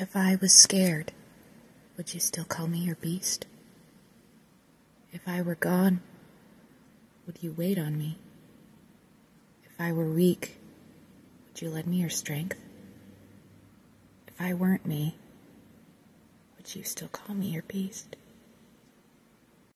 If I was scared, would you still call me your beast? If I were gone, would you wait on me? If I were weak, would you lend me your strength? If I weren't me, would you still call me your beast?